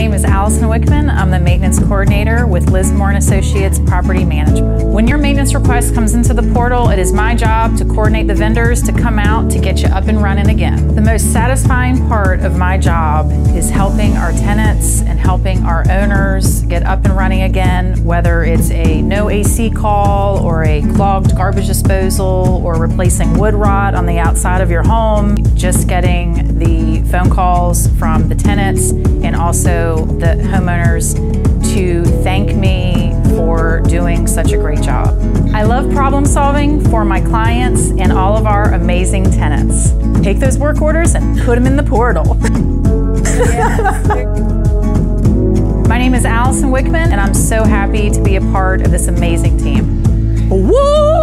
name is Alison Wichmann. I'm the maintenance coordinator with Liz Moore Associates Property Management. When your maintenance request comes into the portal, it is my job to coordinate the vendors to come out to get you up and running again. The most satisfying part of my job is helping our tenants and helping our owners get running again, whether it's a no AC call or a clogged garbage disposal or replacing wood rot on the outside of your home, just getting the phone calls from the tenants and also the homeowners to thank me for doing such a great job. I love problem solving for my clients and all of our amazing tenants. Take those work orders and put them in the portal. Wichmann, and I'm so happy to be a part of this amazing team. Woo!